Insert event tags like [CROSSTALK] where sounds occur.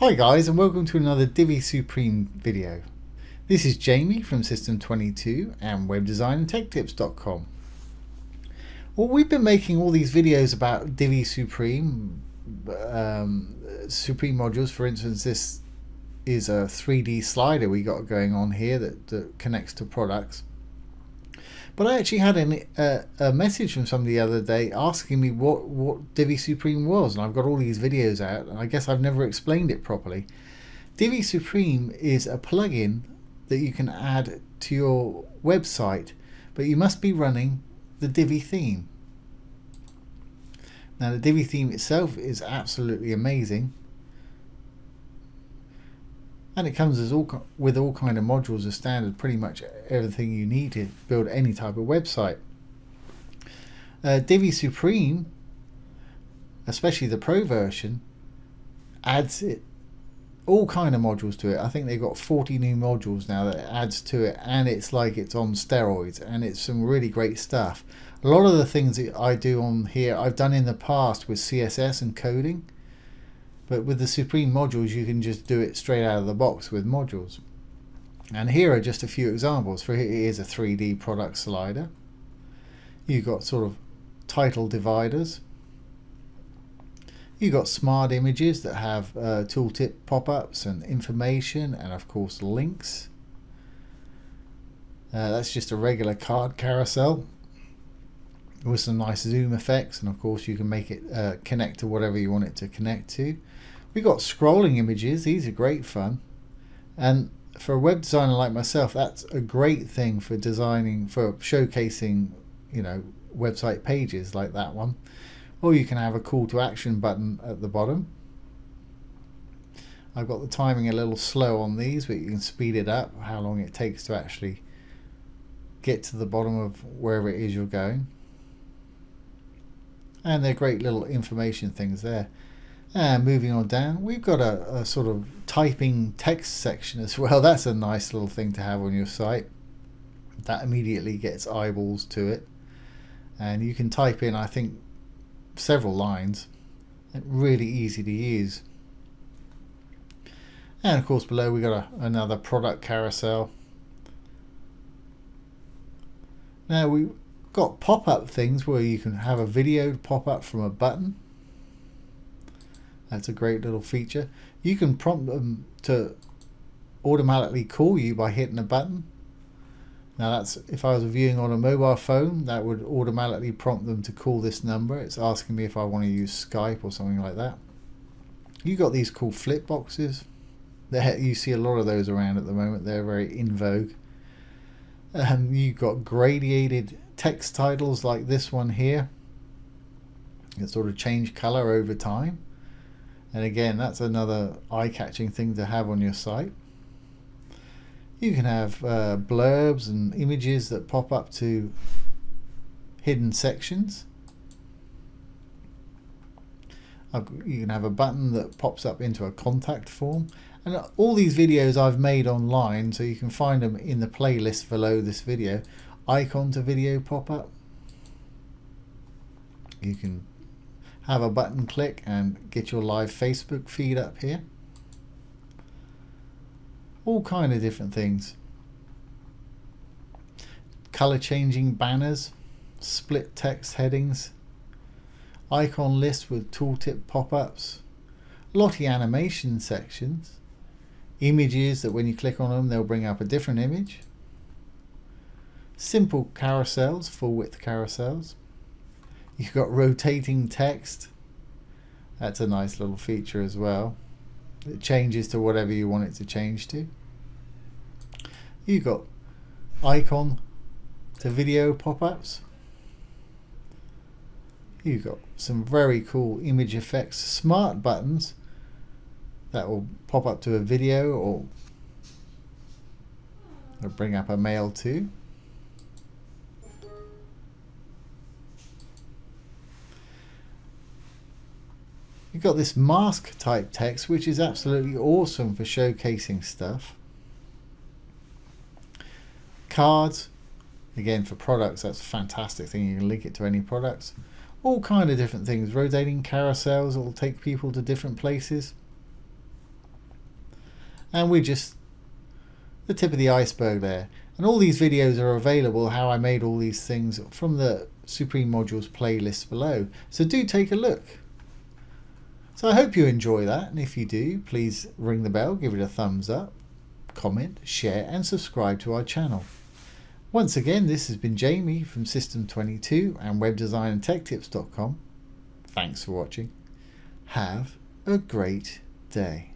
Hi guys and welcome to another Divi Supreme video. This is Jamie from System22 and webdesignandtechtips.com. Well we've been making all these videos about Divi Supreme, um, Supreme modules for instance this is a 3D slider we got going on here that, that connects to products. But I actually had an, uh, a message from somebody the other day asking me what, what Divi Supreme was, and I've got all these videos out, and I guess I've never explained it properly. Divi Supreme is a plugin that you can add to your website, but you must be running the Divi theme. Now the Divi theme itself is absolutely amazing and it comes as all with all kind of modules as standard pretty much everything you need to build any type of website. Uh, Divi Supreme especially the pro version adds it all kind of modules to it. I think they've got 40 new modules now that adds to it and it's like it's on steroids and it's some really great stuff. A lot of the things that I do on here I've done in the past with CSS and coding but with the Supreme modules, you can just do it straight out of the box with modules. And here are just a few examples. For here is a 3D product slider. You've got sort of title dividers. You've got smart images that have uh, tooltip pop-ups and information and of course links. Uh, that's just a regular card carousel with some nice zoom effects and of course you can make it uh, connect to whatever you want it to connect to. We've got scrolling images, these are great fun. And for a web designer like myself, that's a great thing for designing, for showcasing, you know, website pages like that one. Or you can have a call to action button at the bottom. I've got the timing a little slow on these, but you can speed it up, how long it takes to actually get to the bottom of wherever it is you're going. And they're great little information things there. And moving on down, we've got a, a, sort of typing text section as well. [LAUGHS] That's a nice little thing to have on your site. That immediately gets eyeballs to it. And you can type in, I think, several lines. Really easy to use. And of course below we've got a, another product carousel. Now we've got pop-up things where you can have a video pop up from a button that's a great little feature. You can prompt them to automatically call you by hitting a button. Now that's if I was viewing on a mobile phone, that would automatically prompt them to call this number. It's asking me if I want to use Skype or something like that. You got these cool flip boxes. There, you see a lot of those around at the moment. They're very in vogue. Um, you've got gradiated text titles like this one here. It sort of change color over time. And again, that's another eye-catching thing to have on your site. You can have uh, blurbs and images that pop up to hidden sections. You can have a button that pops up into a contact form. And all these videos I've made online, so you can find them in the playlist below this video. Icon to video pop-up. You can have a button click and get your live Facebook feed up here. All kind of different things. Color changing banners, split text headings, icon list with tooltip pop-ups, Lottie animation sections, images that when you click on them they'll bring up a different image, simple carousels, full width carousels, You've got rotating text. That's a nice little feature as well. It changes to whatever you want it to change to. You've got icon to video pop-ups. You've got some very cool image effects, smart buttons that will pop up to a video or, or bring up a mail too. You've got this mask type text, which is absolutely awesome for showcasing stuff. Cards, again for products, that's a fantastic thing. You can link it to any products. All kind of different things. Rotating carousels will take people to different places. And we're just the tip of the iceberg there. And all these videos are available, how I made all these things, from the Supreme Modules playlist below. So do take a look. So I hope you enjoy that. And if you do, please ring the bell, give it a thumbs up, comment, share and subscribe to our channel. Once again, this has been Jamie from System22 and webdesignandtechtips.com. Thanks for watching. Have a great day.